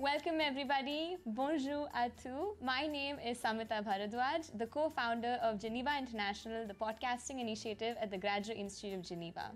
Welcome everybody. Bonjour à tous. My name is Samhita Bharadwaj, the co-founder of Geneva International, the podcasting initiative at the Graduate Institute of Geneva.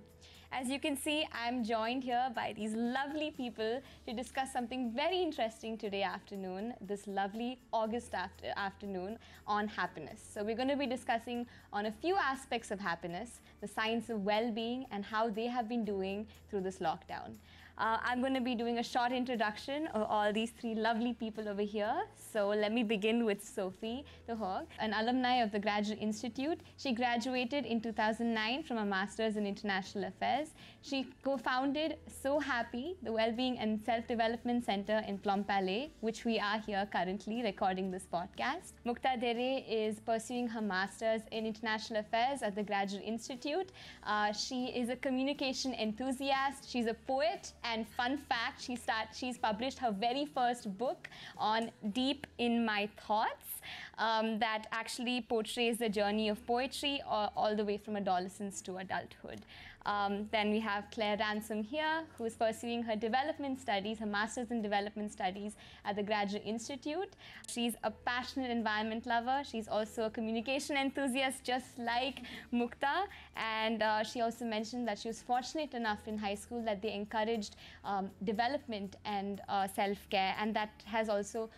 As you can see, I'm joined here by these lovely people to discuss something very interesting today afternoon, this lovely August after afternoon on happiness. So we're going to be discussing on a few aspects of happiness, the science of well-being and how they have been doing through this lockdown. Uh, I'm going to be doing a short introduction of all these three lovely people over here. So let me begin with Sophie D'Hooghe, an alumni of the Graduate Institute. She graduated in 2009 from a Master's in International Affairs. She co-founded SoHappy, the Wellbeing and Self-Development Center in Plainpalais, which we are here currently recording this podcast. Mukta Dhere is pursuing her Master's in International Affairs at the Graduate Institute. Uh, she is a communication enthusiast. She's a poet and fun fact, she start, she's published her very first book on Deep in My Thoughts um, that actually portrays the journey of poetry all, all the way from adolescence to adulthood. Um, then we have Claire Ransom here, who is pursuing her development studies, her master's in development studies at the Graduate Institute. She's a passionate environment lover. She's also a communication enthusiast, just like Mukta. And uh, she also mentioned that she was fortunate enough in high school that they encouraged um, development and uh, self-care, and that has also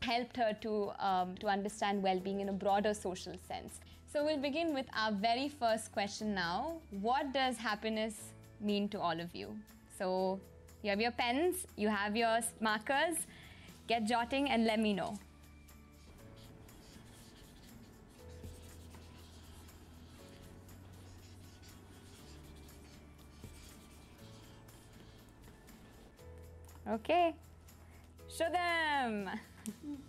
helped her to, um, to understand well-being in a broader social sense. So we'll begin with our very first question now. What does happiness mean to all of you? So you have your pens, you have your markers, get jotting and let me know. Okay, show them.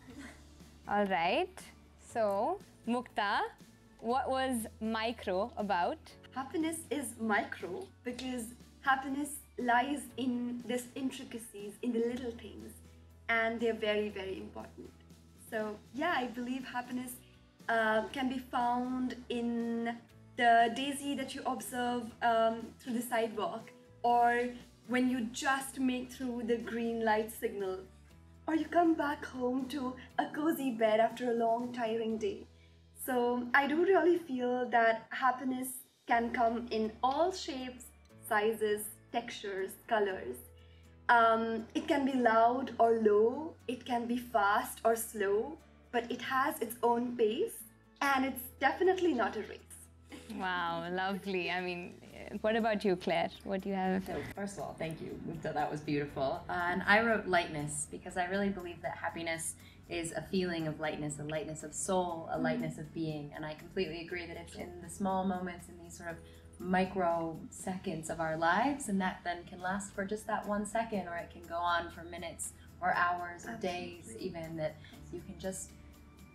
All right, so Mukta, what was micro about? Happiness is micro because happiness lies in this intricacies, in the little things, and they're very, very important. So, yeah, I believe happiness uh, can be found in the daisy that you observe um, through the sidewalk, or when you just make through the green light signal, or you come back home to a cozy bed after a long, tiring day. So I do really feel that happiness can come in all shapes, sizes, textures, colors. Um, it can be loud or low, it can be fast or slow, but it has its own pace and it's definitely not a race. Wow, lovely. I mean, what about you, Claire? What do you have? So, first of all, thank you. So that was beautiful. Uh, and I wrote lightness because I really believe that happiness is a feeling of lightness, a lightness of soul, a mm-hmm. lightness of being. And I completely agree that it's in the small moments, in these sort of micro seconds of our lives, and that then can last for just that one second, or it can go on for minutes or hours or days, even that you can just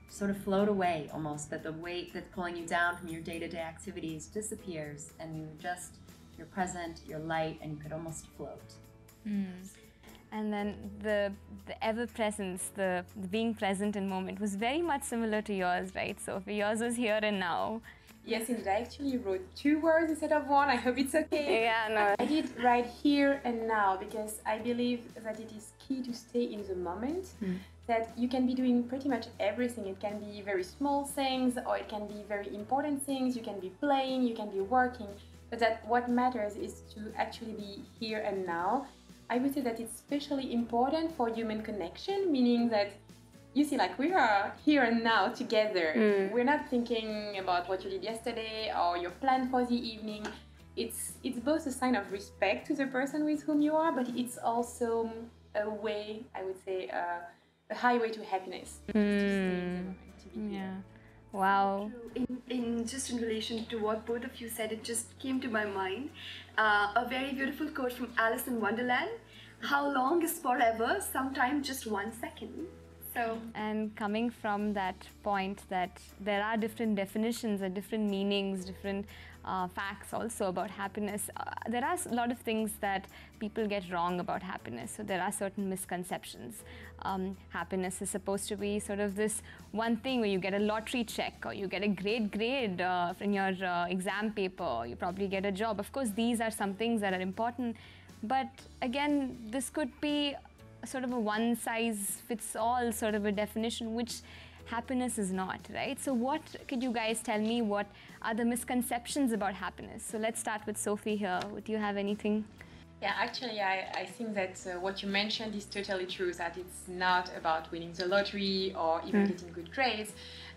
sort of float away almost, that the weight that's pulling you down from your day to day activities disappears, and you just, you're present, you're light, and you could almost float. Mm. And then the, the ever presence, the, the being present in moment was very much similar to yours, right? So yours was here and now. Yes, indeed. I actually wrote two words instead of one. I hope it's okay. Yeah, no. I did write here and now because I believe that it is key to stay in the moment. Hmm. That you can be doing pretty much everything. It can be very small things or it can be very important things. You can be playing, you can be working. But that what matters is to actually be here and now. I would say that it's especially important for human connection, meaning that you see, like we are here and now together. We're not thinking about what you did yesterday or your plan for the evening. It's it's both a sign of respect to the person with whom you are, but it's also a way, I would say, uh, a highway to happiness. To stay in the moment, to be here. Yeah. Wow. In, in just in relation to what both of you said, it just came to my mind uh, a very beautiful quote from Alice in Wonderland. How long is forever? Sometimes just one second. So And coming from that point that there are different definitions and different meanings, different uh, facts also about happiness, uh, there are a lot of things that people get wrong about happiness. So there are certain misconceptions. Um, happiness is supposed to be sort of this one thing where you get a lottery check or you get a great grade uh, in your uh, exam paper, you probably get a job. Of course, these are some things that are important, but again, this could be sort of a one size fits all sort of a definition, which happiness is not, right? So, what could you guys tell me? What are the misconceptions about happiness? So, let's start with Sophie here. Would you have anything? Yeah, actually, I, I think that uh, what you mentioned is totally true that it's not about winning the lottery or even mm. getting good grades.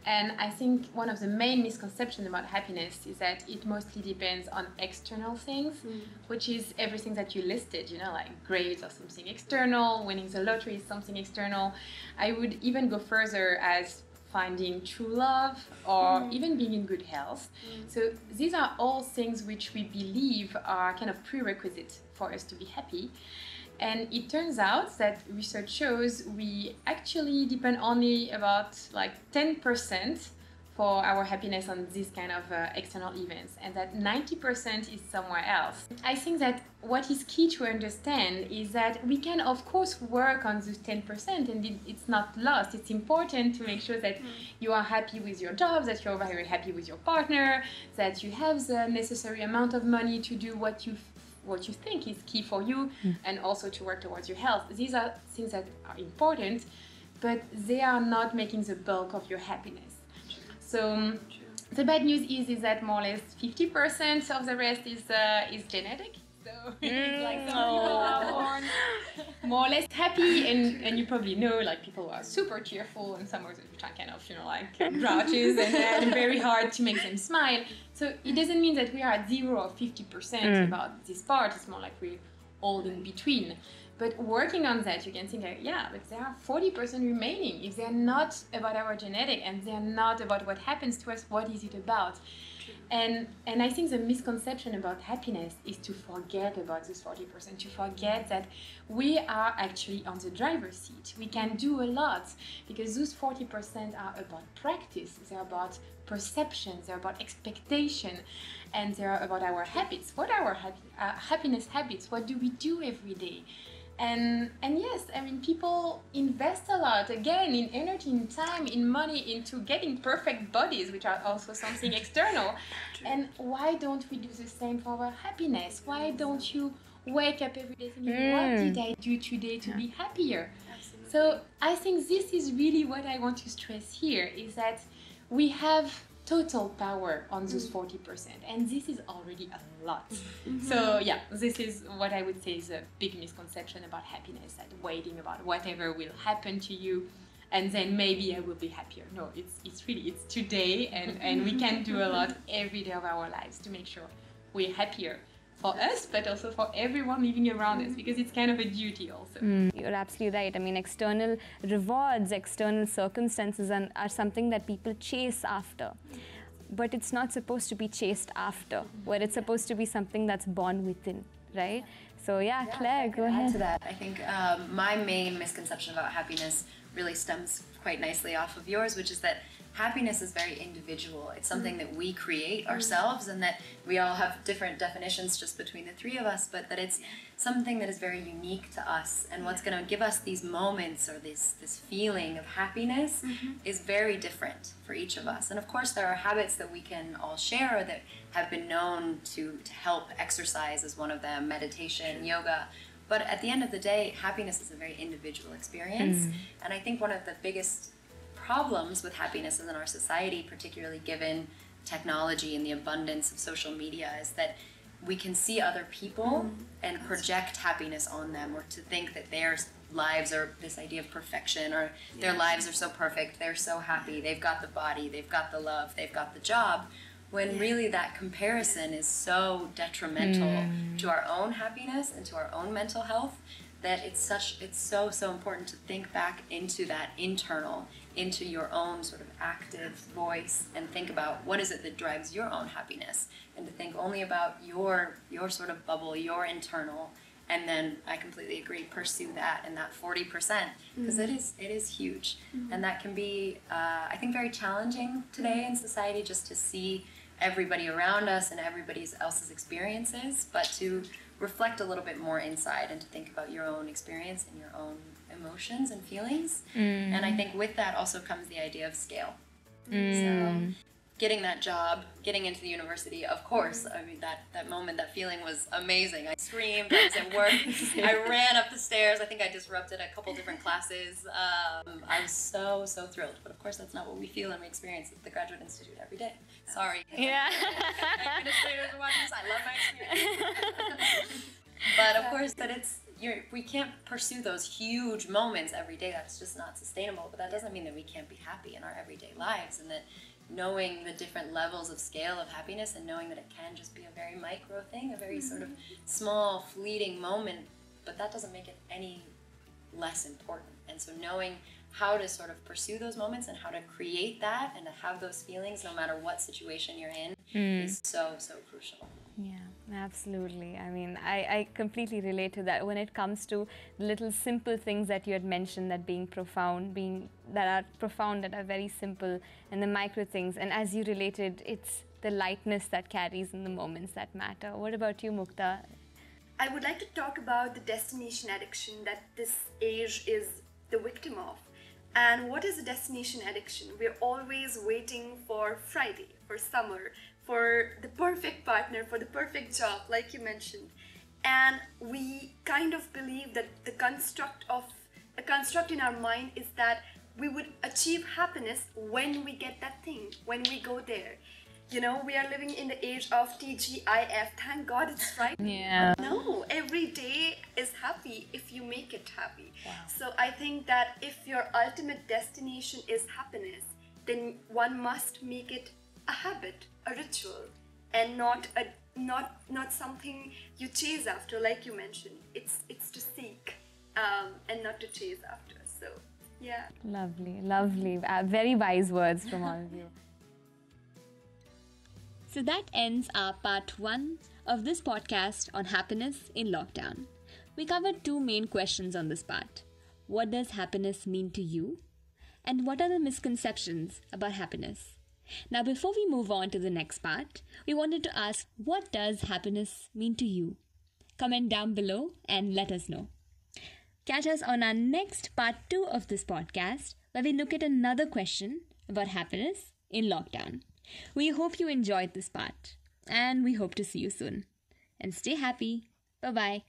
And I think one of the main misconceptions about happiness is that it mostly depends on external things, mm. which is everything that you listed, you know, like grades or something external, winning the lottery is something external. I would even go further as finding true love or mm. even being in good health. Mm. So these are all things which we believe are kind of prerequisites for us to be happy. And it turns out that research shows we actually depend only about like 10% for our happiness on these kind of uh, external events and that 90% is somewhere else. I think that what is key to understand is that we can of course work on this 10% and it's not lost. It's important to make sure that mm. you are happy with your job, that you're very happy with your partner, that you have the necessary amount of money to do what you what you think is key for you mm. and also to work towards your health. These are things that are important, but they are not making the bulk of your happiness. So um, the bad news is is that more or less 50% of the rest is uh, is genetic. So mm, like born more or less happy, and, and you probably know like people are super cheerful, and some others which are kind of you know like grouches and, and very hard to make them smile. So it doesn't mean that we are at zero or 50% mm. about this part. It's more like we're all in between. But working on that, you can think, like, yeah, but there are 40% remaining. If they're not about our genetic and they're not about what happens to us, what is it about? And and I think the misconception about happiness is to forget about this 40%, to forget that we are actually on the driver's seat. We can do a lot because those 40% are about practice, they're about perception, they're about expectation, and they're about our habits. What are our happy, uh, happiness habits? What do we do every day? And and yes i mean people invest a lot again in energy in time in money into getting perfect bodies which are also something external and why don't we do the same for our happiness why don't you wake up every day thinking mm. what did i do today to yeah. be happier Absolutely. so i think this is really what i want to stress here is that we have total power on those 40% mm. and this is already a lot mm-hmm. so yeah this is what i would say is a big misconception about happiness and waiting about whatever will happen to you and then maybe i will be happier no it's it's really it's today and and we can do a lot every day of our lives to make sure we're happier for us, but also for everyone living around us, because it's kind of a duty also. Mm, you're absolutely right. I mean, external rewards, external circumstances are, are something that people chase after. But it's not supposed to be chased after, where it's supposed to be something that's born within, right? So yeah, yeah Claire, go ahead. Add to that, I think um, my main misconception about happiness really stems quite nicely off of yours, which is that happiness is very individual. It's something mm. that we create mm. ourselves, and that we all have different definitions just between the three of us, but that it's something that is very unique to us. And what's going to give us these moments or this, this feeling of happiness mm-hmm. is very different for each of us. And of course, there are habits that we can all share that have been known to, to help exercise as one of them, meditation, yoga. But at the end of the day, happiness is a very individual experience. Mm. And I think one of the biggest problems with happiness in our society, particularly given technology and the abundance of social media, is that we can see other people mm-hmm. and project happiness on them or to think that their lives are this idea of perfection or their lives are so perfect, they're so happy, they've got the body, they've got the love, they've got the job. When yeah. really that comparison is so detrimental mm. to our own happiness and to our own mental health that it's such it's so so important to think back into that internal into your own sort of active voice and think about what is it that drives your own happiness and to think only about your your sort of bubble your internal and then i completely agree pursue that and that 40% because mm-hmm. it is it is huge mm-hmm. and that can be uh, i think very challenging today in society just to see everybody around us and everybody else's experiences but to reflect a little bit more inside and to think about your own experience and your own emotions and feelings. Mm. And I think with that also comes the idea of scale. Mm. So getting that job, getting into the university, of course, I mean that that moment, that feeling was amazing. I screamed. I was at work. I ran up the stairs. I think I disrupted a couple different classes. Um, I was so so thrilled. But of course, that's not what we feel and we experience at the Graduate Institute every day. Sorry. Yeah. Administrators are watching this. I love my experience. but of course, that it's you're, we can't pursue those huge moments every day. That's just not sustainable. But that doesn't mean that we can't be happy in our everyday lives, and that knowing the different levels of scale of happiness and knowing that it can just be a very micro thing, a very sort of mm-hmm. small, fleeting moment, but that doesn't make it any less important. And so knowing how to sort of pursue those moments and how to create that and to have those feelings no matter what situation you're in mm. is so, so crucial. Yeah, absolutely. I mean, I, I completely relate to that. When it comes to little simple things that you had mentioned, that being profound, being that are profound, that are very simple, and the micro things. And as you related, it's the lightness that carries in the moments that matter. What about you, Mukta? I would like to talk about the destination addiction that this age is the victim of. And what is a destination addiction? We're always waiting for Friday, for summer, for the perfect partner, for the perfect job, like you mentioned. And we kind of believe that the construct of a construct in our mind is that we would achieve happiness when we get that thing, when we go there. You know, we are living in the age of TGIF. Thank God it's Friday. Yeah. No, every day is happy if you make it happy. Wow. So I think that if your ultimate destination is happiness, then one must make it a habit, a ritual, and not a not not something you chase after, like you mentioned. It's it's to seek um, and not to chase after. So yeah. Lovely, lovely. Uh, very wise words from all of you. So that ends our part one of this podcast on happiness in lockdown. We covered two main questions on this part. What does happiness mean to you? And what are the misconceptions about happiness? Now, before we move on to the next part, we wanted to ask what does happiness mean to you? Comment down below and let us know. Catch us on our next part two of this podcast, where we look at another question about happiness in lockdown. We hope you enjoyed this part, and we hope to see you soon. And stay happy. Bye bye.